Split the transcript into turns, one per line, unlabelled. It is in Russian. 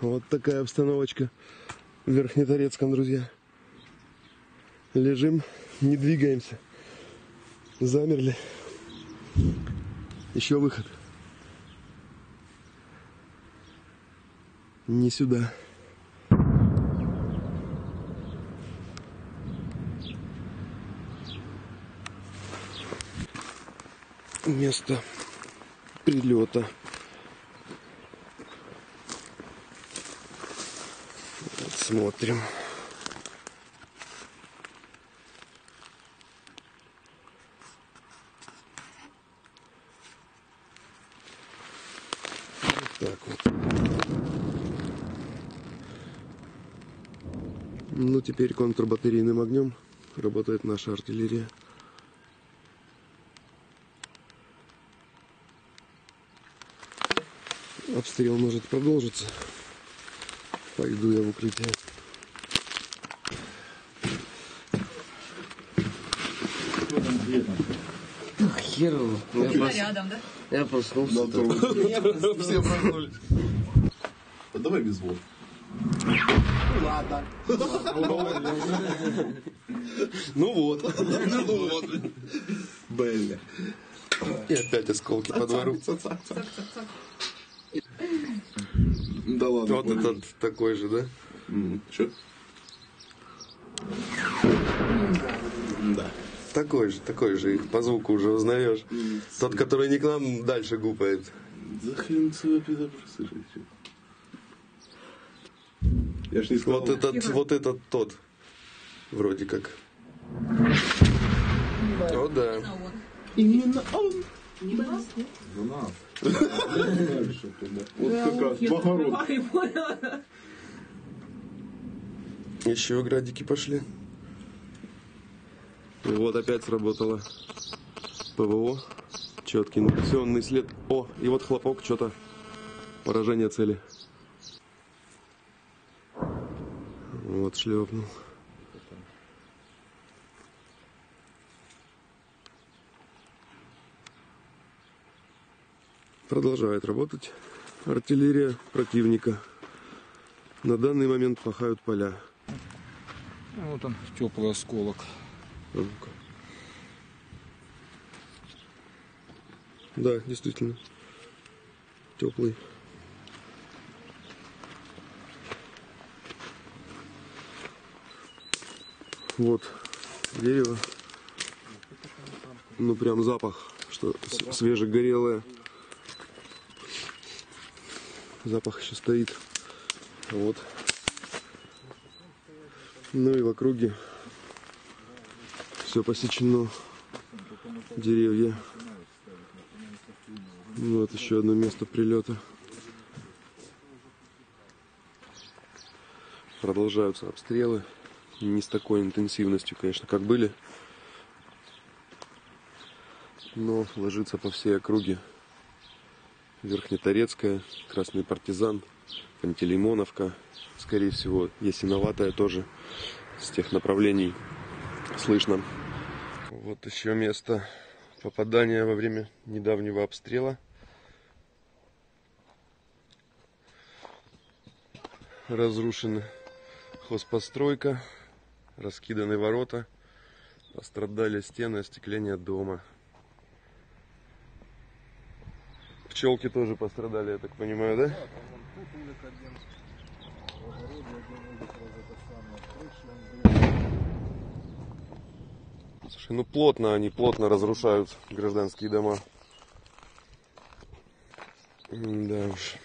Вот такая обстановочка в Верхнеторецком, друзья. Лежим, не двигаемся. Замерли. Еще выход. Не сюда. Место прилета. Смотрим. Вот так вот. Ну, теперь контрбатарейным огнем работает наша артиллерия. Обстрел может продолжиться. Пойду я в укрытие.
Херово. Я, прос-
Рядом, да?
я проснулся.
Все проснулись. А давай без вод.
Ну вот.
Ну вот. Бля.
И опять осколки по двору.
Да ладно.
Вот этот такой же, да?
Че? Да.
Такой же, такой же. Их по звуку уже узнаешь. Тот, который не к нам дальше гупает.
За хрен тебя пидорасы Я ж не сказал.
Вот этот, вот этот тот. Вроде как. О, да.
Именно он. Ну на. Дальше туда. Вот.
Еще градики пошли. И вот опять сработало ПВО. Четкий навигационный след. О, и вот хлопок, что-то. Поражение цели. Вот шлепнул. Продолжает работать артиллерия противника. На данный момент пахают поля.
Вот он, теплый осколок.
А. Да, действительно. Теплый. Вот дерево. Ну прям запах, что свежегорелое. Запах еще стоит. Вот. Ну и в округе все посечено. Деревья. Вот еще одно место прилета. Продолжаются обстрелы. Не с такой интенсивностью, конечно, как были. Но ложится по всей округе. Верхнеторецкая, Красный партизан, Пантелеймоновка. Скорее всего, Ясиноватая тоже с тех направлений слышно. Вот еще место попадания во время недавнего обстрела. Разрушена хозпостройка, раскиданы ворота, пострадали стены, остекление дома. Пчелки тоже пострадали, я так понимаю, да? Слушай, ну плотно они, плотно разрушают гражданские дома. Да уж.